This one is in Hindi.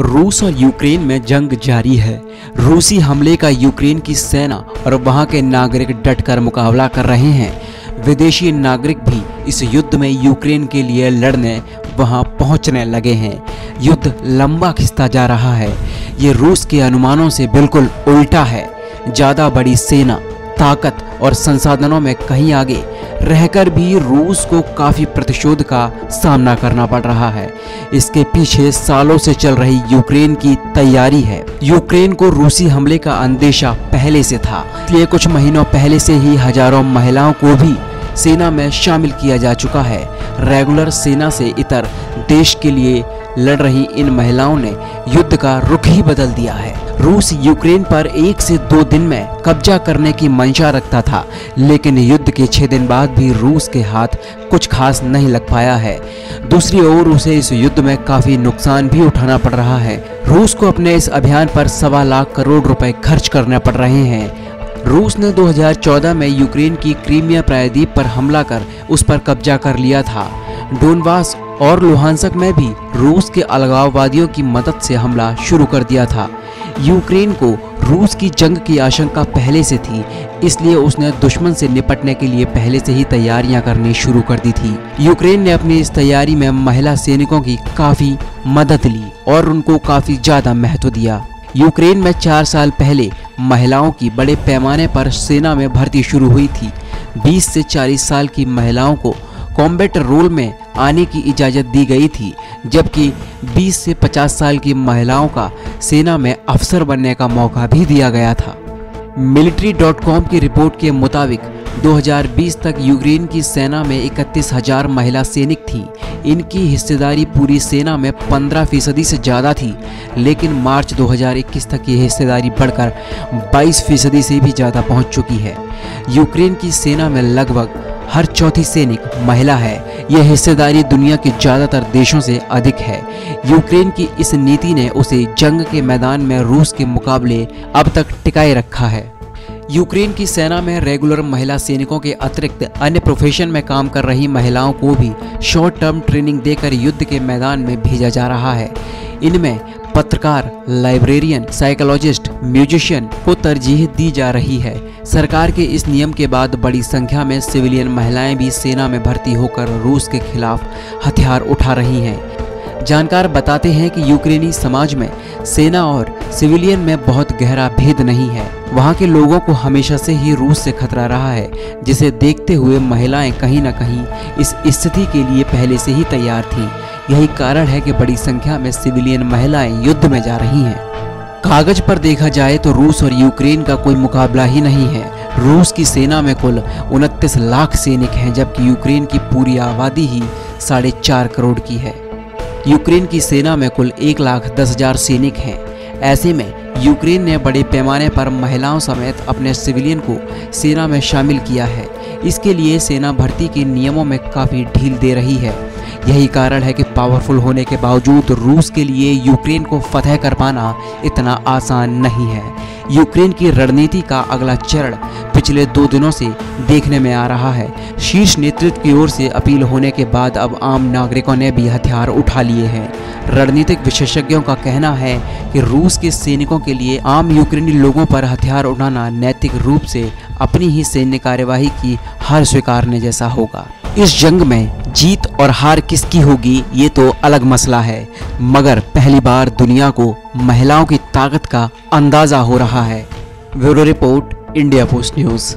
रूस और यूक्रेन में जंग जारी है। रूसी हमले का यूक्रेन की सेना और वहाँ के नागरिक डटकर मुकाबला कर रहे हैं। विदेशी नागरिक भी इस युद्ध में यूक्रेन के लिए लड़ने वहाँ पहुँचने लगे हैं। युद्ध लंबा खिंचता जा रहा है। ये रूस के अनुमानों से बिल्कुल उल्टा है। ज़्यादा बड़ी सेना ताकत और संसाधनों में कहीं आगे रहकर भी रूस को काफ़ी प्रतिशोध का सामना करना पड़ रहा है। इसके पीछे सालों से चल रही यूक्रेन की तैयारी है। यूक्रेन को रूसी हमले का अंदेशा पहले से था। इसलिए कुछ महीनों पहले से ही हज़ारों महिलाओं को भी सेना में शामिल किया जा चुका है। रेगुलर सेना से इतर देश के लिए लड़ रही इन महिलाओं ने युद्ध का रुख ही बदल दिया है। रूस यूक्रेन पर एक से दो दिन में कब्जा करने की मंशा रखता था, लेकिन युद्ध के छह दिन बाद भी रूस के हाथ कुछ खास नहीं लग पाया है। दूसरी ओर उसे इस युद्ध में काफ़ी नुकसान भी उठाना पड़ रहा है। रूस को अपने इस अभियान पर सवा लाख करोड़ रुपए खर्च करने पड़ रहे हैं। रूस ने 2014 में यूक्रेन की क्रीमिया प्रायद्वीप पर हमला कर उस पर कब्जा कर लिया था। डोनबास और लुहानसक में भी रूस के अलगाववादियों की मदद से हमला शुरू कर दिया था। यूक्रेन को रूस की जंग की आशंका पहले से थी, इसलिए उसने दुश्मन से निपटने के लिए पहले से ही तैयारियाँ करनी शुरू कर दी थी। यूक्रेन ने अपनी इस तैयारी में महिला सैनिकों की काफ़ी मदद ली और उनको काफ़ी ज़्यादा महत्व दिया। यूक्रेन में चार साल पहले महिलाओं की बड़े पैमाने पर सेना में भर्ती शुरू हुई थी। 20 से 40 साल की महिलाओं को कॉम्बेट रोल में आने की इजाज़त दी गई थी, जबकि 20 से 50 साल की महिलाओं का सेना में अफसर बनने का मौका भी दिया गया था। मिलिट्री डॉट कॉम की रिपोर्ट के मुताबिक 2020 तक यूक्रेन की सेना में इकतीस हज़ार महिला सैनिक थी। इनकी हिस्सेदारी पूरी सेना में 15 फ़ीसदी से ज़्यादा थी, लेकिन मार्च 2021 तक ये हिस्सेदारी बढ़कर 22 फ़ीसदी से भी ज़्यादा पहुँच चुकी है। यूक्रेन की सेना में लगभग हर चौथी सैनिक महिला है। यह हिस्सेदारी दुनिया के ज़्यादातर देशों से अधिक है। यूक्रेन की इस नीति ने उसे जंग के मैदान में रूस के मुकाबले अब तक टिकाए रखा है। यूक्रेन की सेना में रेगुलर महिला सैनिकों के अतिरिक्त अन्य प्रोफेशन में काम कर रही महिलाओं को भी शॉर्ट टर्म ट्रेनिंग देकर युद्ध के मैदान में भेजा जा रहा है। इनमें पत्रकार, लाइब्रेरियन, साइकोलॉजिस्ट, म्यूजिशियन को तरजीह दी जा रही है। सरकार के इस नियम के बाद बड़ी संख्या में सिविलियन महिलाएँ भी सेना में भर्ती होकर रूस के खिलाफ हथियार उठा रही हैं। जानकार बताते हैं कि यूक्रेनी समाज में सेना और सिविलियन में बहुत गहरा भेद नहीं है। वहाँ के लोगों को हमेशा से ही रूस से खतरा रहा है, जिसे देखते हुए महिलाएँ कहीं ना कहीं इस स्थिति के लिए पहले से ही तैयार थीं। यही कारण है कि बड़ी संख्या में सिविलियन महिलाएँ युद्ध में जा रही हैं। कागज़ पर देखा जाए तो रूस और यूक्रेन का कोई मुकाबला ही नहीं है। रूस की सेना में कुल उनतीस लाख सैनिक हैं, जबकि यूक्रेन की पूरी आबादी ही साढ़े चार करोड़ की है। यूक्रेन की सेना में कुल एक लाख दस हज़ार सैनिक हैं। ऐसे में यूक्रेन ने बड़े पैमाने पर महिलाओं समेत अपने सिविलियन को सेना में शामिल किया है। इसके लिए सेना भर्ती के नियमों में काफ़ी ढील दे रही है। यही कारण है कि पावरफुल होने के बावजूद रूस के लिए यूक्रेन को फतह कर पाना इतना आसान नहीं है। यूक्रेन की रणनीति का अगला चरण पिछले दो दिनों से देखने में आ रहा है। शीर्ष नेतृत्व की ओर से अपील होने के बाद अब आम नागरिकों ने भी हथियार उठा लिए हैं। रणनीतिक विशेषज्ञों का कहना है कि रूस के सैनिकों के लिए आम यूक्रेनी लोगों पर हथियार उठाना नैतिक रूप से अपनी ही सैन्य कार्यवाही की हर स्वीकारने जैसा होगा। इस जंग में जीत और हार किसकी होगी, ये तो अलग मसला है। मगर पहली बार दुनिया को महिलाओं की ताकत का अंदाज़ा हो रहा है। Bureau report, India Post News.